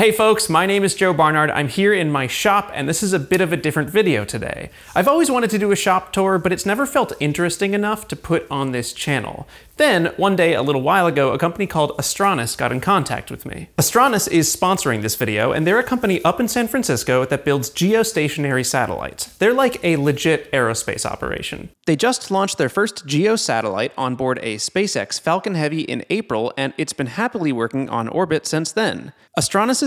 Hey folks, my name is Joe Barnard. I'm here in my shop and this is a bit of a different video today. I've always wanted to do a shop tour, but it's never felt interesting enough to put on this channel. Then, one day a little while ago, a company called Astranis got in contact with me. Astranis is sponsoring this video, and they're a company up in San Francisco that builds geostationary satellites. They're like a legit aerospace operation. They just launched their first geo satellite on board a SpaceX Falcon Heavy in April, and it's been happily working on orbit since then.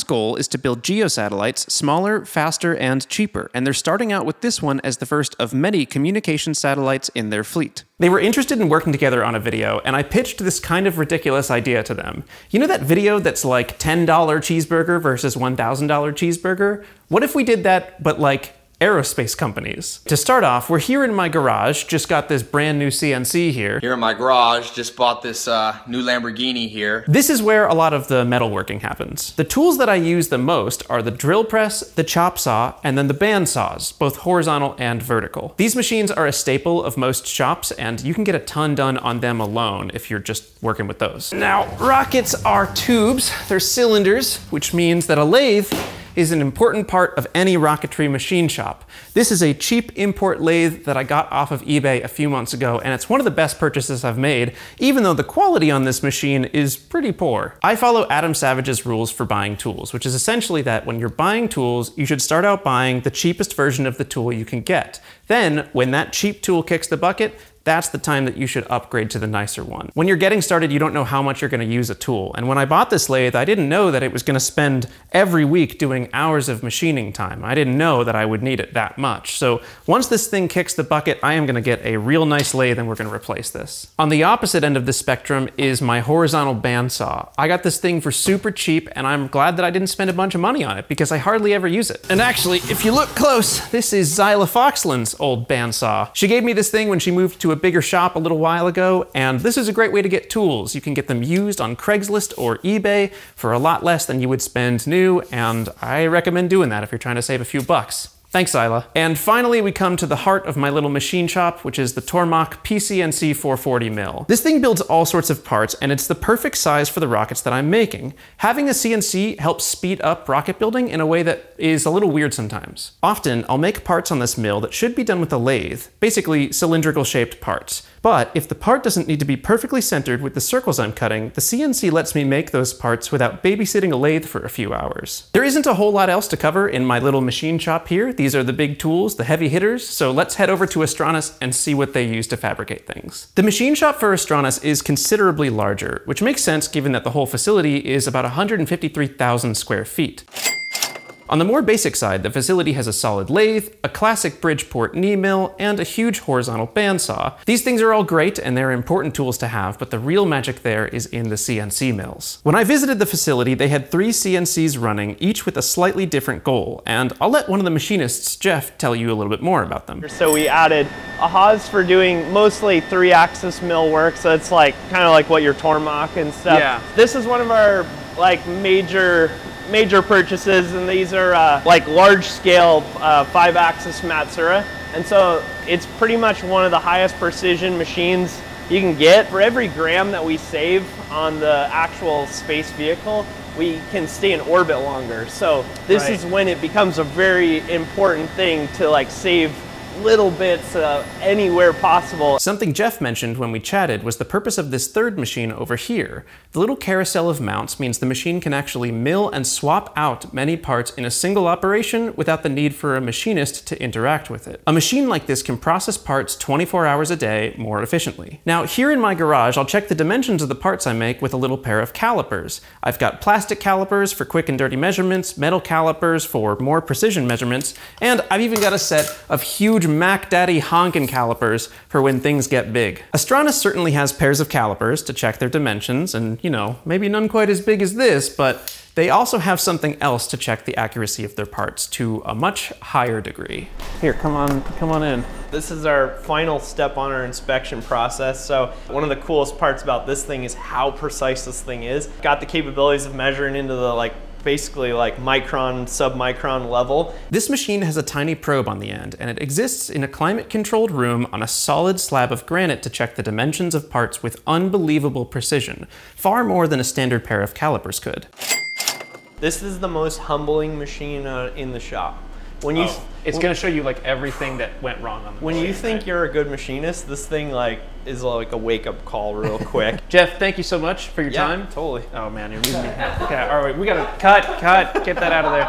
Astranis' goal is to build geosatellites smaller, faster, and cheaper, and they're starting out with this one as the first of many communication satellites in their fleet. They were interested in working together on a video, and I pitched this kind of ridiculous idea to them. You know that video that's like $10 cheeseburger versus $1,000 cheeseburger? What if we did that, but like aerospace companies. To start off, we're here in my garage, just got this brand new CNC here. Here in my garage, just bought this uh, new Lamborghini here. This is where a lot of the metalworking happens. The tools that I use the most are the drill press, the chop saw, and then the band saws, both horizontal and vertical. These machines are a staple of most shops, and you can get a ton done on them alone if you're just working with those. Now, rockets are tubes, they're cylinders, which means that a lathe is an important part of any rocketry machine shop. This is a cheap import lathe that I got off of eBay a few months ago, and it's one of the best purchases I've made, even though the quality on this machine is pretty poor. I follow Adam Savage's rules for buying tools, which is essentially that when you're buying tools, you should start out buying the cheapest version of the tool you can get. Then, when that cheap tool kicks the bucket, that's the time that you should upgrade to the nicer one. When you're getting started, you don't know how much you're gonna use a tool. And when I bought this lathe, I didn't know that it was gonna spend every week doing hours of machining time. I didn't know that I would need it that much. So once this thing kicks the bucket, I am gonna get a real nice lathe and we're gonna replace this. On the opposite end of the spectrum is my horizontal bandsaw. I got this thing for super cheap and I'm glad that I didn't spend a bunch of money on it because I hardly ever use it. And actually, if you look close, this is Xyla Foxlin's old bandsaw. She gave me this thing when she moved to a bigger shop a little while ago, and this is a great way to get tools. You can get them used on Craigslist or eBay for a lot less than you would spend new, and I recommend doing that if you're trying to save a few bucks. Thanks, Xyla. And finally, we come to the heart of my little machine shop, which is the Tormach PCNC 440 mill. This thing builds all sorts of parts, and it's the perfect size for the rockets that I'm making. Having a CNC helps speed up rocket building in a way that is a little weird sometimes. Often, I'll make parts on this mill that should be done with a lathe, basically cylindrical shaped parts. But if the part doesn't need to be perfectly centered with the circles I'm cutting, the CNC lets me make those parts without babysitting a lathe for a few hours. There isn't a whole lot else to cover in my little machine shop here. These are the big tools, the heavy hitters, so let's head over to Astranis and see what they use to fabricate things. The machine shop for Astranis is considerably larger, which makes sense given that the whole facility is about 153,000 square feet. On the more basic side, the facility has a solid lathe, a classic Bridgeport knee mill, and a huge horizontal bandsaw. These things are all great and they're important tools to have, but the real magic there is in the CNC mills. When I visited the facility, they had three CNCs running, each with a slightly different goal, and I'll let one of the machinists, Jeff, tell you a little bit more about them. So we added a Haas for doing mostly three-axis mill work, so it's like kind of like what your Tormach and stuff. Yeah. This is one of our like major major purchases, and these are uh, like large scale uh, five axis Matsuura. And so it's pretty much one of the highest precision machines you can get. For every gram that we save on the actual space vehicle, we can stay in orbit longer. So this right. is when it becomes a very important thing to like save little bits uh, anywhere possible. Something Jeff mentioned when we chatted was the purpose of this third machine over here. The little carousel of mounts means the machine can actually mill and swap out many parts in a single operation without the need for a machinist to interact with it. A machine like this can process parts 24 hours a day more efficiently. Now here in my garage, I'll check the dimensions of the parts I make with a little pair of calipers. I've got plastic calipers for quick and dirty measurements, metal calipers for more precision measurements, and I've even got a set of huge Mac Daddy honkin' calipers for when things get big. Astranis certainly has pairs of calipers to check their dimensions, and you know, maybe none quite as big as this, but they also have something else to check the accuracy of their parts to a much higher degree. Here, come on, come on in. This is our final step on our inspection process. So one of the coolest parts about this thing is how precise this thing is. Got the capabilities of measuring into the like basically like micron, submicron level. This machine has a tiny probe on the end, and it exists in a climate-controlled room on a solid slab of granite to check the dimensions of parts with unbelievable precision, far more than a standard pair of calipers could. This is the most humbling machine uh, in the shop. When you Oh, it's going to show you like everything that went wrong on the when you think right? you're a good machinist, this thing like is like a wake up call real quick. Jeff, thank you so much for your Yeah, time. totally. Oh man, you're losing me. Okay, all right, we gotta cut, cut, get that out of there.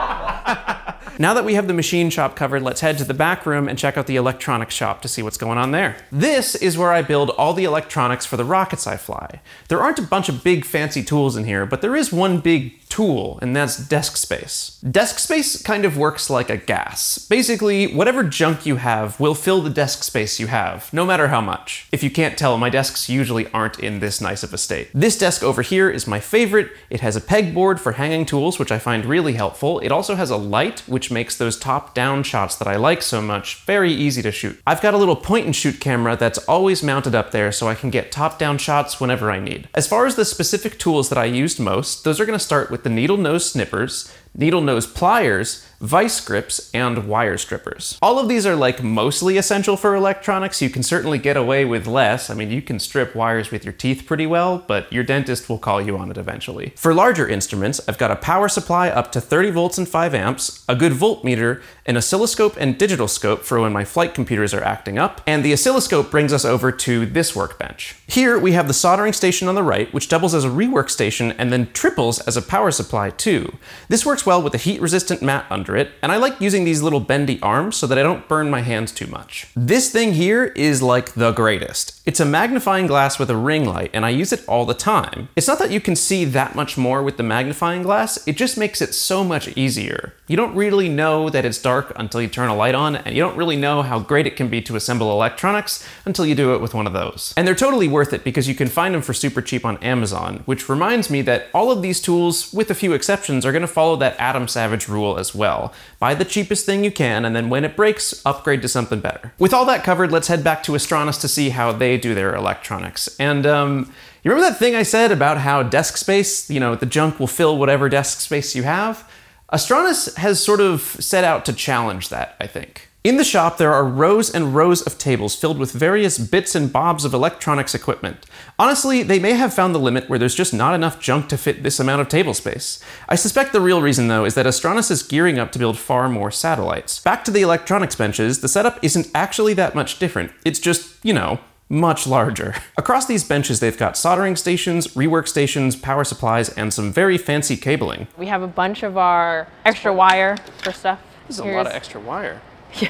Now that we have the machine shop covered, let's head to the back room and check out the electronics shop to see what's going on there. This is where I build all the electronics for the rockets I fly. There aren't a bunch of big fancy tools in here, but there is one big tool, and that's desk space. Desk space kind of works like a gas. Basically, whatever junk you have will fill the desk space you have, no matter how much. If you can't tell, my desks usually aren't in this nice of a state. This desk over here is my favorite. It has a pegboard for hanging tools, which I find really helpful. It also has a light, which makes those top-down shots that I like so much very easy to shoot. I've got a little point-and-shoot camera that's always mounted up there so I can get top-down shots whenever I need. As far as the specific tools that I used most, those are going to start with the needle nose snippers, needle nose pliers, vice grips, and wire strippers. All of these are like mostly essential for electronics. You can certainly get away with less. I mean, you can strip wires with your teeth pretty well, but your dentist will call you on it eventually. For larger instruments, I've got a power supply up to 30 volts and 5 amps, a good voltmeter, an oscilloscope and digital scope for when my flight computers are acting up, and the oscilloscope brings us over to this workbench. Here we have the soldering station on the right, which doubles as a rework station and then triples as a power supply too. This works well with a heat-resistant mat under it, and I like using these little bendy arms so that I don't burn my hands too much. This thing here is like the greatest. It's a magnifying glass with a ring light, and I use it all the time. It's not that you can see that much more with the magnifying glass, it just makes it so much easier. You don't really know that it's dark until you turn a light on, and you don't really know how great it can be to assemble electronics until you do it with one of those. And they're totally worth it because you can find them for super cheap on Amazon, which reminds me that all of these tools, with a few exceptions, are going to follow that Adam Savage rule as well. Buy the cheapest thing you can, and then when it breaks, upgrade to something better. With all that covered, let's head back to Astranis to see how they do their electronics. And, um, you remember that thing I said about how desk space, you know, the junk will fill whatever desk space you have? Astranis has sort of set out to challenge that, I think. In the shop, there are rows and rows of tables filled with various bits and bobs of electronics equipment. Honestly, they may have found the limit where there's just not enough junk to fit this amount of table space. I suspect the real reason, though, is that Astranis is gearing up to build far more satellites. Back to the electronics benches, the setup isn't actually that much different. It's just, you know, much larger. Across these benches, they've got soldering stations, rework stations, power supplies, and some very fancy cabling. We have a bunch of our extra wire for stuff. This is of extra wire.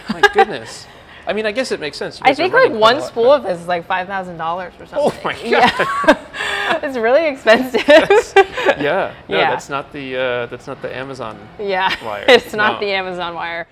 My goodness. I mean, I guess it makes sense. I think like one lot. spool of this is like five thousand dollars or something. Oh my god. Yeah, it's really expensive. Yeah. No, Yeah. that's not the uh, that's not the Amazon. yeah, Wire. it's not No. the Amazon wire.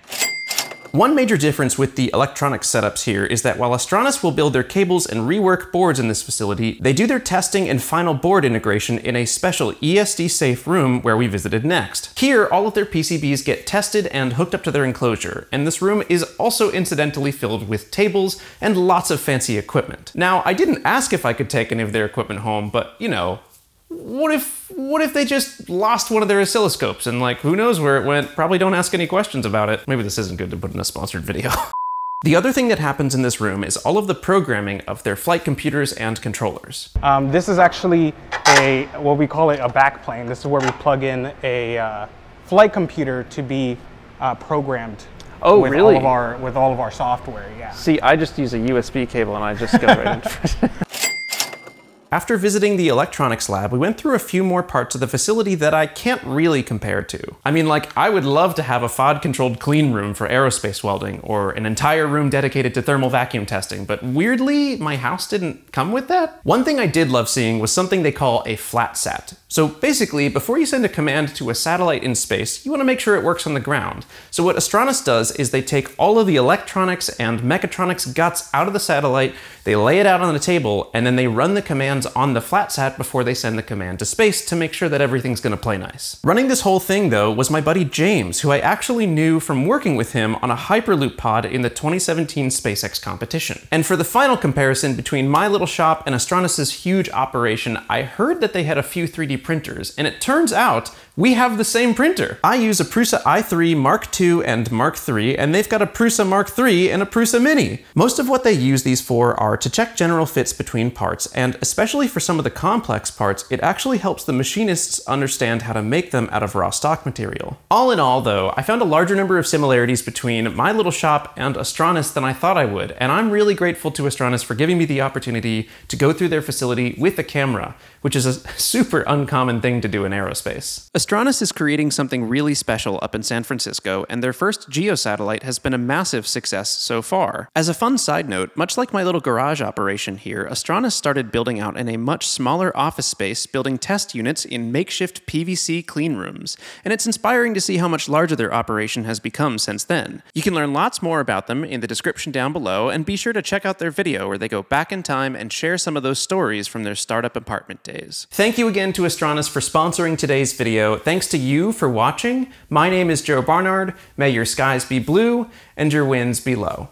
One major difference with the electronic setups here is that while Astranis will build their cables and rework boards in this facility, they do their testing and final board integration in a special ESD safe room where we visited next. Here, all of their PCBs get tested and hooked up to their enclosure, and this room is also incidentally filled with tables and lots of fancy equipment. Now, I didn't ask if I could take any of their equipment home, but you know, what if what if they just lost one of their oscilloscopes and like who knows where it went probably don't ask any questions about it maybe this isn't good to put in a sponsored video the other thing that happens in this room is all of the programming of their flight computers and controllers Um, this is actually a what we call it a backplane. This is where we plug in a uh, flight computer to be uh, programmed. Oh, with really? All of our with all of our software. Yeah. see i just use a usb cable and i just go right into After visiting the electronics lab, we went through a few more parts of the facility that I can't really compare to. I mean, like, I would love to have a FOD controlled clean room for aerospace welding, or an entire room dedicated to thermal vacuum testing, but weirdly, my house didn't come with that. One thing I did love seeing was something they call a flat sat. So basically, before you send a command to a satellite in space, you want to make sure it works on the ground. So what Astranis does is they take all of the electronics and mechatronics guts out of the satellite, they lay it out on the table, and then they run the commands on the flat sat before they send the command to space to make sure that everything's going to play nice. Running this whole thing, though, was my buddy James, who I actually knew from working with him on a Hyperloop pod in the 2017 SpaceX competition. And for the final comparison between my little shop and Astranis' huge operation, I heard that they had a few 3D printers, and it turns out We have the same printer. I use a Prusa i3 Mark II and Mark III, and they've got a Prusa Mark III and a Prusa Mini. Most of what they use these for are to check general fits between parts, and especially for some of the complex parts, it actually helps the machinists understand how to make them out of raw stock material. All in all, though, I found a larger number of similarities between my little shop and Astranis than I thought I would, and I'm really grateful to Astranis for giving me the opportunity to go through their facility with a camera, which is a super uncommon thing to do in aerospace. Astranis is creating something really special up in San Francisco, and their first geosatellite has been a massive success so far. As a fun side note, much like my little garage operation here, Astranis started building out in a much smaller office space, building test units in makeshift PVC clean rooms, and it's inspiring to see how much larger their operation has become since then. You can learn lots more about them in the description down below, and be sure to check out their video where they go back in time and share some of those stories from their startup apartment days. Thank you again to Astranis for sponsoring today's video. So thanks to you for watching. My name is Joe Barnard. May your skies be blue and your winds be low.